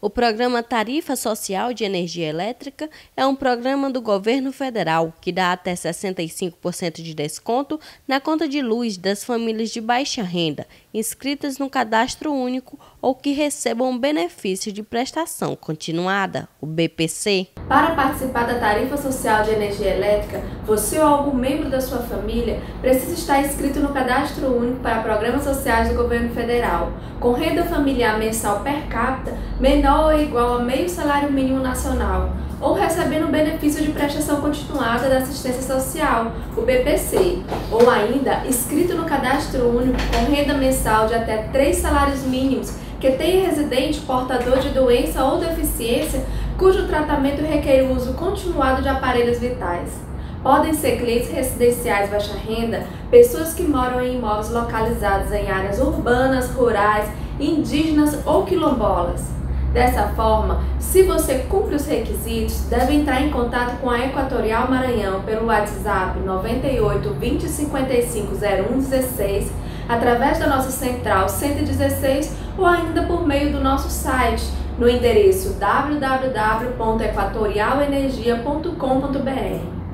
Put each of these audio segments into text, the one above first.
O programa Tarifa Social de Energia Elétrica é um programa do governo federal que dá até 65% de desconto na conta de luz das famílias de baixa renda inscritas no cadastro único ou que recebam benefício de prestação continuada, o BPC. Para participar da tarifa social de energia elétrica, você ou algum membro da sua família precisa estar inscrito no cadastro único para programas sociais do governo federal, com renda familiar mensal per capita menor ou igual a meio salário mínimo nacional, ou recebendo benefício de prestação continuada da assistência social, o BPC, ou ainda inscrito no cadastro único com renda mensal de até três salários mínimos que tenha residente portador de doença ou deficiência cujo tratamento requer o uso continuado de aparelhos vitais. Podem ser clientes residenciais baixa renda, pessoas que moram em imóveis localizados em áreas urbanas, rurais, indígenas ou quilombolas. Dessa forma, se você cumpre os requisitos, deve entrar em contato com a Equatorial Maranhão pelo WhatsApp 98 20 55 01 16, através da nossa central 116 ou ainda por meio do nosso site no endereço www.equatorialenergia.com.br.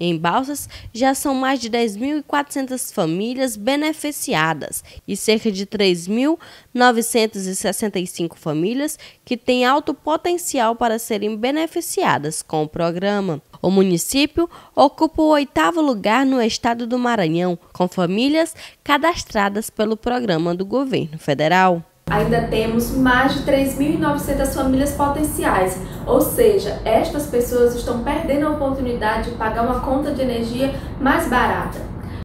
Em Balsas, já são mais de 10.400 famílias beneficiadas e cerca de 3.965 famílias que têm alto potencial para serem beneficiadas com o programa. O município ocupa o oitavo lugar no estado do Maranhão, com famílias cadastradas pelo programa do governo federal ainda temos mais de 3.900 famílias potenciais, ou seja, estas pessoas estão perdendo a oportunidade de pagar uma conta de energia mais barata.